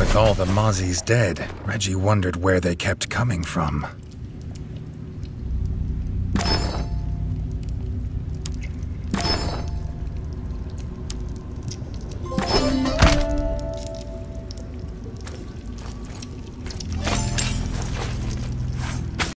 With all the Mozzies dead, Reggie wondered where they kept coming from.